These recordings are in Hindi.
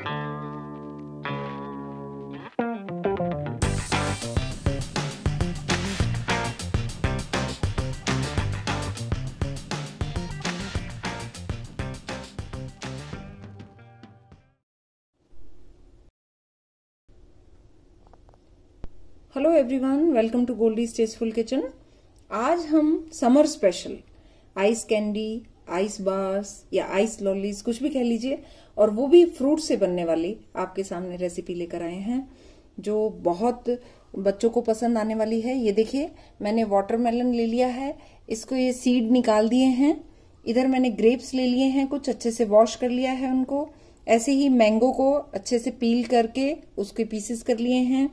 Hello everyone welcome to Goldy tasteful kitchen आज हम summer special ice candy ice bars या आइस लॉलीज, कुछ भी कह लीजिए, और वो भी फ्रूट से बनने वाली आपके सामने रेसिपी लेकर आए हैं, जो बहुत बच्चों को पसंद आने वाली है। ये देखिए, मैंने वाटरमेलन ले लिया है, इसको ये सीड निकाल दिए हैं। इधर मैंने ग्रेप्स ले लिए हैं, कुछ अच्छे से वॉश कर लिया है उनको। ऐसे ही मैंगो को अच्छे से पील करके उसके पीसेस कर लिए हैं।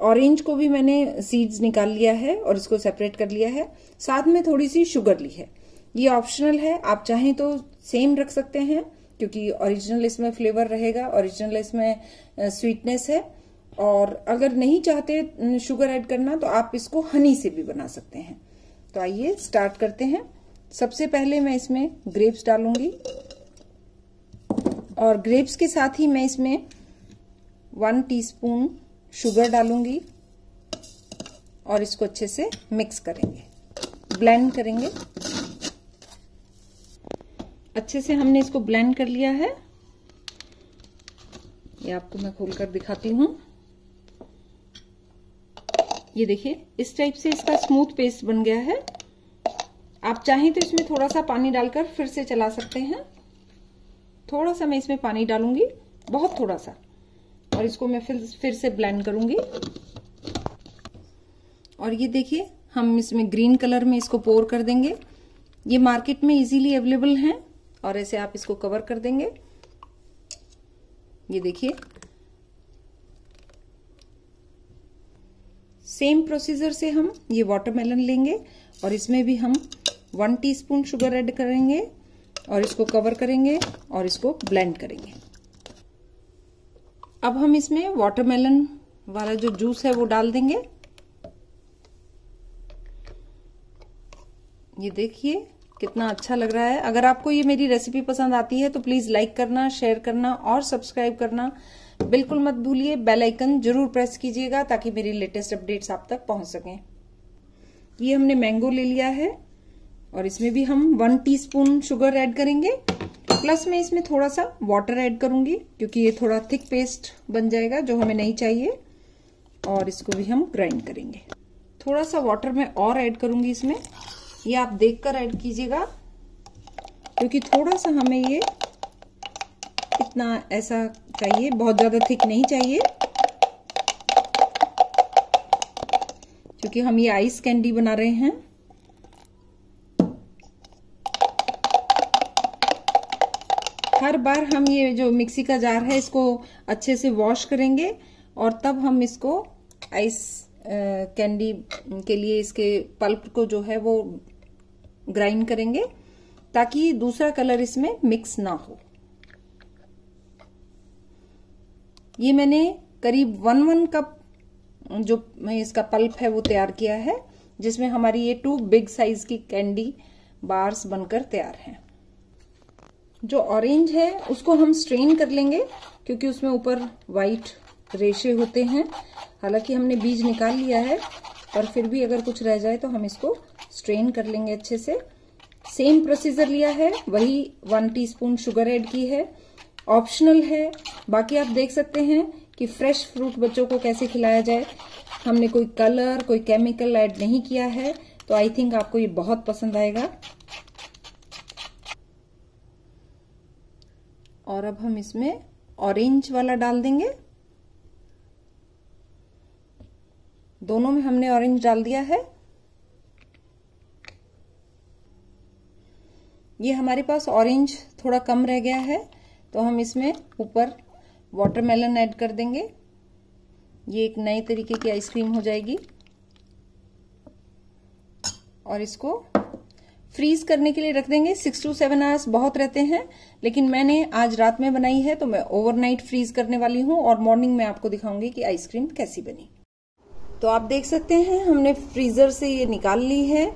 ऑरेंज को भी मैंने सीड्स निकाल लिया है और इसको सेपरेट कर लिया है। साथ में थोड़ी सी शुगर ली है। ये ऑप्शनल है। आप चाहें तो सेम रख सकते हैं, क्योंकि ओरिजिनल इसमें फ्लेवर रहेगा ओरिजिनल इसमें स्वीटनेस है। और अगर नहीं चाहते शुगर ऐड करना तो आप इसको हनी से भी बना सकते हैं। तो आइए स्टार्ट करते हैं। सबसे पहले मैं इसमें ग्रेप्स डालूँगी। और ग्रेप्स के साथ ही मैं इसमें वन टीस्पून शुगर डालूँगी। और इसको अच्छे से मिक्स करेंगे। ब्लेंड करेंगे। अच्छे से हमने इसको ब्लेंड कर लिया है। ये आपको मैं खोलकर दिखाती हूँ। ये देखिए, इस टाइप से इसका स्मूथ पेस्ट बन गया है। आप चाहें तो इसमें थोड़ा सा पानी डालकर फिर से चला सकते हैं। थोड़ा सा मैं इसमें पानी डालूँगी, बहुत थोड़ा सा और इसको मैं फिर फिर से ब्लेंड करूँगी। और ये देखिए, हम इसमें ग्रीन कलर में इसको पोर कर देंगे। ये मार्केट में इजीली अवेलेबल हैं। और ऐसे आप इसको कवर कर देंगे। ये देखिए। सेम प्रोसीजर से हम ये वाटरमेलन लेंगे और इसमें भी हम वन टीस्पून शुगर ऐड करेंगे और इसको कवर करेंगे और इसको ब्लेंड करेंगे। अब हम इसमें वाटरमेलन वाला जो जूस है वो डाल देंगे। ये देखिए। कितना अच्छा लग रहा है। अगर आपको ये मेरी रेसिपी पसंद आती है तो प्लीज़ लाइक करना शेयर करना और सब्सक्राइब करना। बिल्कुल मत भूलिए बेल आइकन ज़रूर प्रेस कीजिएगा ताकि मेरी लेटेस्ट अपडेट्स आप तक पहुँच सकें। ये हमने मैंगो ले लिया है और इसमें भी हम वन टीस्पून शुगर ऐड करेंगे। प्लस मैं इसमें थोड़ा सा वाटर ऐड करूँगी, क्योंकि ये थोड़ा थिक पेस्ट बन जाएगा, जो हमें नहीं चाहिए। और इसको भी हम ग्राइंड करेंगे। थोड़ा सा वाटर मैं और ऐड करूँगी इसमें। ये आप देखकर ऐड कीजिएगा, क्योंकि थोड़ा सा हमें ये इतना ऐसा चाहिए, बहुत ज़्यादा थिक नहीं चाहिए, क्योंकि हम ये आइस कैंडी बना रहे हैं। हर बार हम ये जो मिक्सी का जार है, इसको अच्छे से वॉश करेंगे, और तब हम इसको आइस कैंडी के लिए इसके पल्प को जो है वो ग्राइंड करेंगे ताकि दूसरा कलर इसमें मिक्स ना हो। ये मैंने करीब वन वन कप जो इसका पल्प है, वो तैयार किया है, जिसमें हमारी ये टू बिग साइज़ की कैंडी बार्स बनकर तैयार हैं। जो ऑरेंज है, उसको हम स्ट्रेन कर लेंगे, क्योंकि उसमें ऊपर वाइट रेशे होते हैं। हालाँकि हमने बीज निकाल लिया है, पर फिर भी अगर कुछ रह जाए तो हम इसको स्ट्रेन कर लेंगे अच्छे से। सेम प्रोसीजर लिया है, वही वन टीस्पून शुगर ऐड की है। ऑप्शनल है। बाकी आप देख सकते हैं कि फ्रेश फ्रूट बच्चों को कैसे खिलाया जाए। हमने कोई कलर कोई केमिकल ऐड नहीं किया है तो आई थिंक आपको ये बहुत पसंद आएगा। और अब हम इसमें ऑरेंज वाला डाल देंगे। दोनों में हमने ऑरेंज डाल दिया है। ये हमारे पास ऑरेंज थोड़ा कम रह गया है तो हम इसमें ऊपर वाटरमेलन ऐड कर देंगे। ये एक नए तरीके की आइसक्रीम हो जाएगी। और इसको फ्रीज करने के लिए रख देंगे। सिक्स टू सेवन आवर्स बहुत रहते हैं, लेकिन मैंने आज रात में बनाई है तो मैं ओवरनाइट फ्रीज करने वाली हूँ और मॉर्निंग में आपको दिखाऊँगी कि आइसक्रीम कैसी बनी। तो आप देख सकते हैं, हमने फ्रीजर से ये निकाल ली है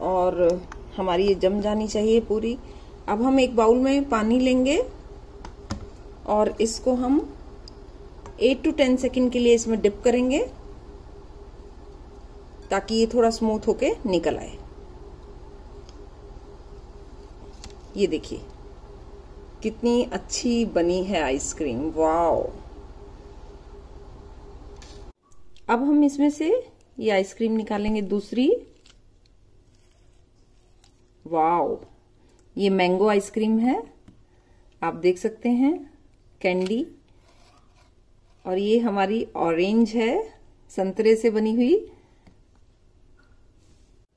और हमारी ये जम जानी चाहिए पूरी। अब हम एक बाउल में पानी लेंगे और इसको हम एट टू टेन सेकेंड के लिए इसमें डिप करेंगे ताकि ये थोड़ा स्मूथ होके निकल आए। ये देखिए, कितनी अच्छी बनी है आइसक्रीम वाओ अब हम इसमें से ये आइसक्रीम निकालेंगे दूसरी। वाओ, ये मैंगो आइसक्रीम है, आप देख सकते हैं, कैंडी, और ये हमारी ऑरेंज है, संतरे से बनी हुई,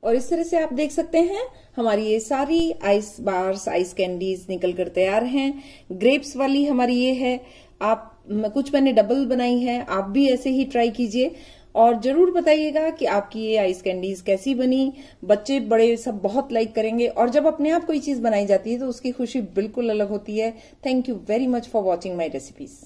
और इस तरह से आप देख सकते हैं, हमारी ये सारी आइस बार्स आइस कैंडीज निकल कर तैयार हैं ग्रेप्स वाली हमारी ये है, आप कुछ मैंने डबल बनाई है, आप भी ऐसे ही ट्राई कीजिए और ज़रूर बताइएगा कि आपकी ये आइस कैंडीज कैसी बनी। बच्चे बड़े सब बहुत लाइक करेंगे और जब अपने आप कोई चीज़ बनाई जाती है तो उसकी खुशी बिल्कुल अलग होती है। Thank you very much for watching my recipes